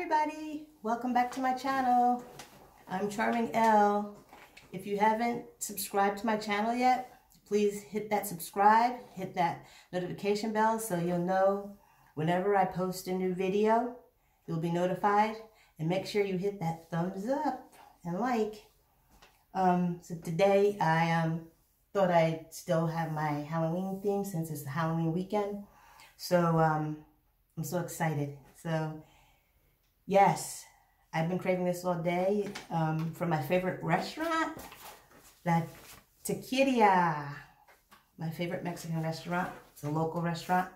everybody, welcome back to my channel. I'm Charming L If you haven't subscribed to my channel yet, please hit that subscribe, hit that notification bell so you'll know whenever I post a new video, you'll be notified. And make sure you hit that thumbs up and like. Um, so today I um, thought I'd still have my Halloween theme since it's the Halloween weekend. So um, I'm so excited. So Yes, I've been craving this all day um, from my favorite restaurant, La Taqueria. My favorite Mexican restaurant. It's a local restaurant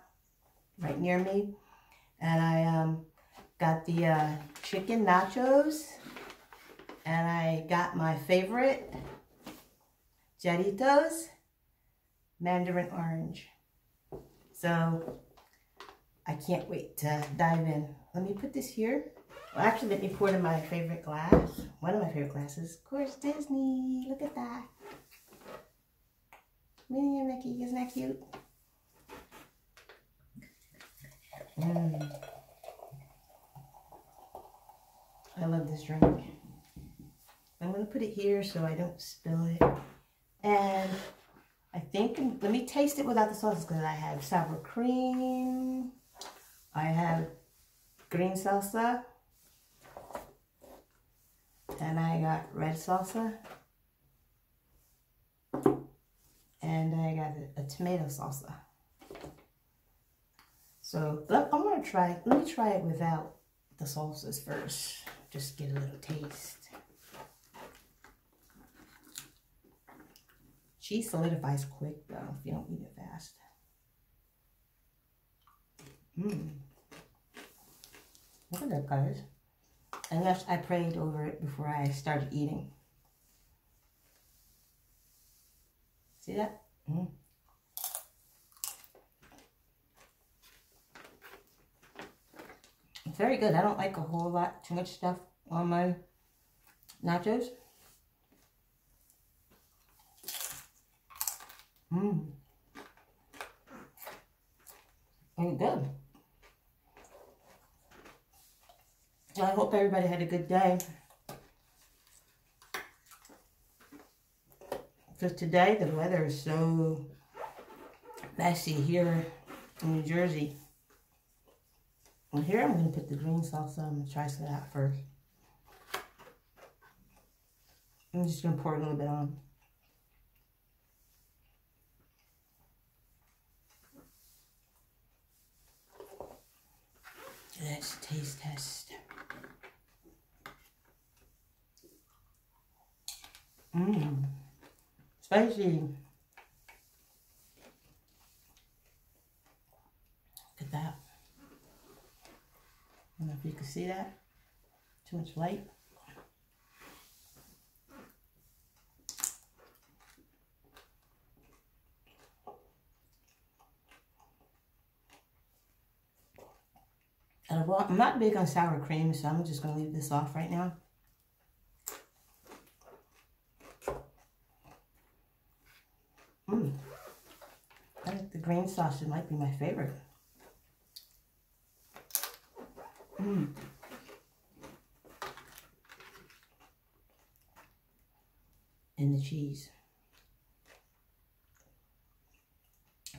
right near me. And I um, got the uh, chicken nachos. And I got my favorite Jarritos Mandarin Orange. So I can't wait to dive in. Let me put this here. Well, actually, let me pour it in my favorite glass. One of my favorite glasses. Of course, Disney. Look at that. Minnie and Mickey. Isn't that cute? Mm. I love this drink. I'm going to put it here so I don't spill it. And I think, let me taste it without the sauces because I have sour cream. I have green salsa and I got red salsa. And I got a, a tomato salsa. So I'm to try, let me try it without the salsas first. Just get a little taste. Cheese solidifies quick though, if you don't eat it fast. Mmm. Look at that, guys unless I prayed over it before I started eating. See that? Mm. It's very good. I don't like a whole lot, too much stuff on my nachos. Mmm. And good. So I hope everybody had a good day. Because today the weather is so messy here in New Jersey. And here I'm going to put the green salsa. I'm going to try some of that first. I'm just going to pour a little bit on. Let's taste test. Mmm. Spicy. Look at that. I don't know if you can see that. Too much light. I'm not big on sour cream, so I'm just going to leave this off right now. Green sausage might be my favorite. Mmm. And the cheese.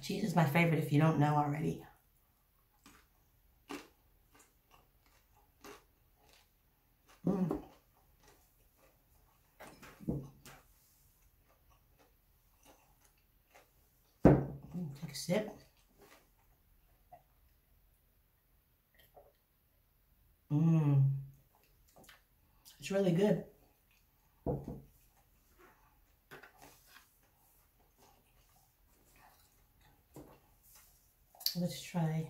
Cheese is my favorite if you don't know already. Mmm. Sip. Mmm. It's really good. Let's try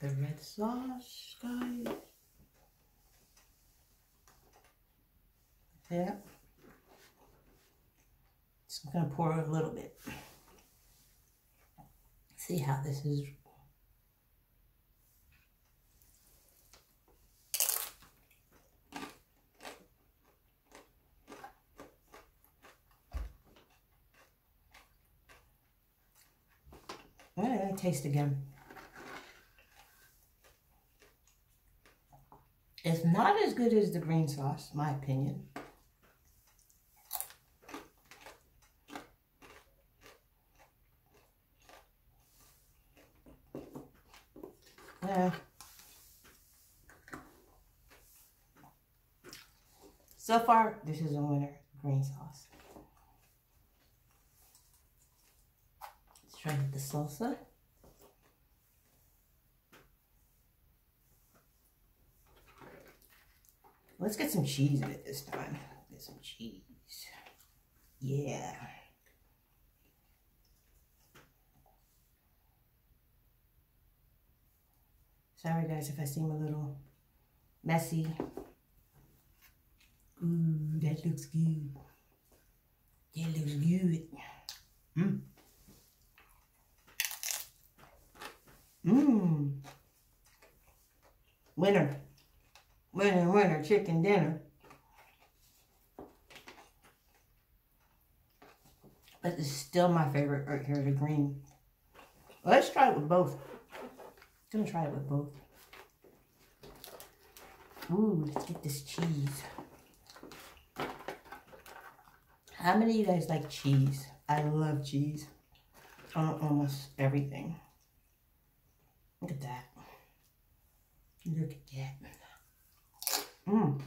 the red sauce, guys. Yeah. So I'm going to pour a little bit see how this is All right, taste again. It's not as good as the green sauce, my opinion. Yeah. So far, this is a winner, green sauce. Let's try the salsa. Let's get some cheese in it this time. Get some cheese. Yeah. Sorry guys if I seem a little messy. Ooh, that looks good. That looks good. Mmm. Mmm. Winner. Winner, winner, chicken dinner. But it's still my favorite right here, the green. Let's try it with both. Gonna try it with both. Ooh, let's get this cheese. How many of you guys like cheese? I love cheese on almost everything. Look at that. Look at that. Mmm.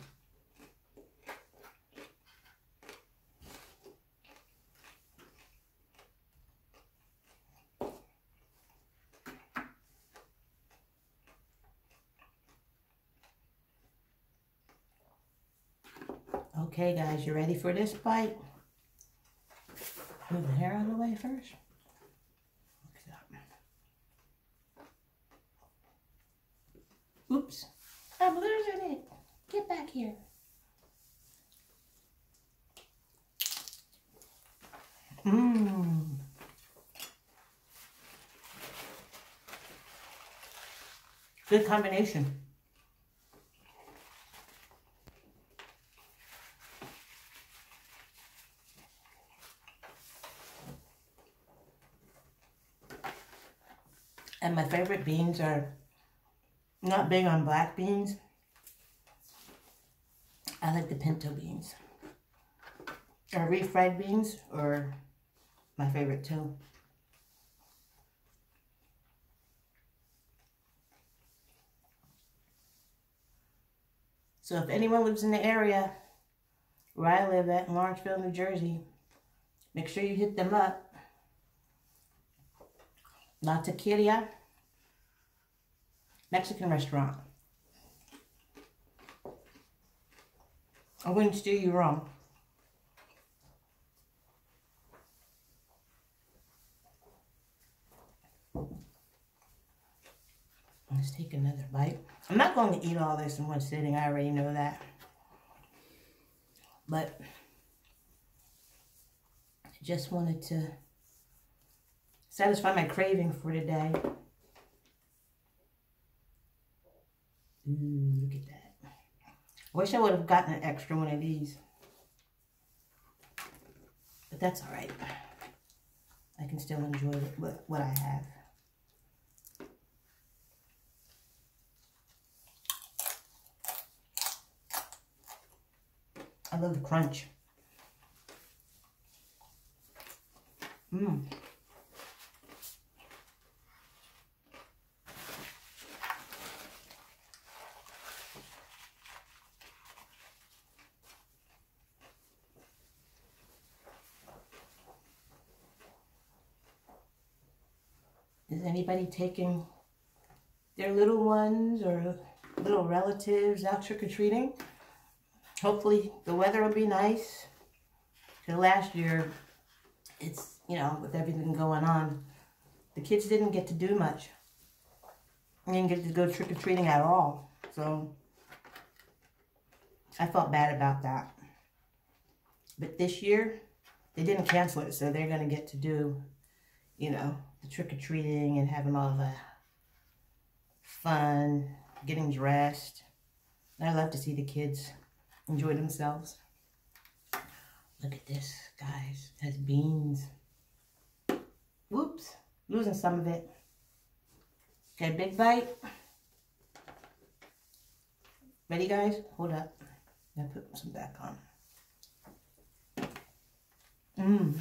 Okay, guys, you ready for this bite? Move the hair out of the way first. Oops. I'm losing it. Get back here. Mmm. Good combination. And my favorite beans are not big on black beans. I like the pinto beans. Or refried beans or my favorite too. So if anyone lives in the area where I live at, Lawrenceville, New Jersey, make sure you hit them up. La Taqueria Mexican restaurant. I wouldn't do you wrong. Let's take another bite. I'm not going to eat all this in one sitting. I already know that. But I just wanted to satisfy my craving for today. Ooh, look at that. I wish I would have gotten an extra one of these. But that's all right. I can still enjoy what, what I have. I love the crunch. Mmm. Is anybody taking their little ones or little relatives out trick-or-treating? Hopefully the weather will be nice. Because last year, it's, you know, with everything going on, the kids didn't get to do much. They didn't get to go trick-or-treating at all. So, I felt bad about that. But this year, they didn't cancel it, so they're going to get to do, you know, trick-or-treating and having all the fun, getting dressed. I love to see the kids enjoy themselves. Look at this, guys. Has beans. Whoops, losing some of it. Okay, big bite. Ready, guys? Hold up. I put some back on. Mmm.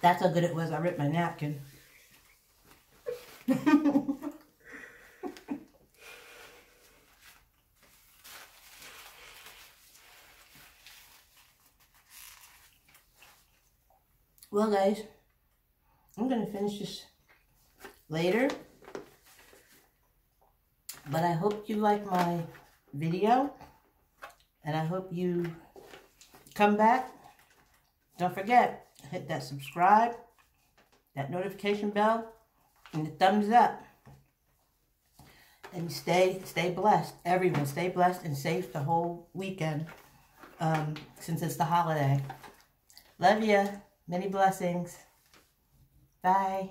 That's how good it was. I ripped my napkin. well, guys, I'm going to finish this later. But I hope you like my video. And I hope you come back. Don't forget, hit that subscribe, that notification bell, and the thumbs up. And stay stay blessed. Everyone, stay blessed and safe the whole weekend um, since it's the holiday. Love you. Many blessings. Bye.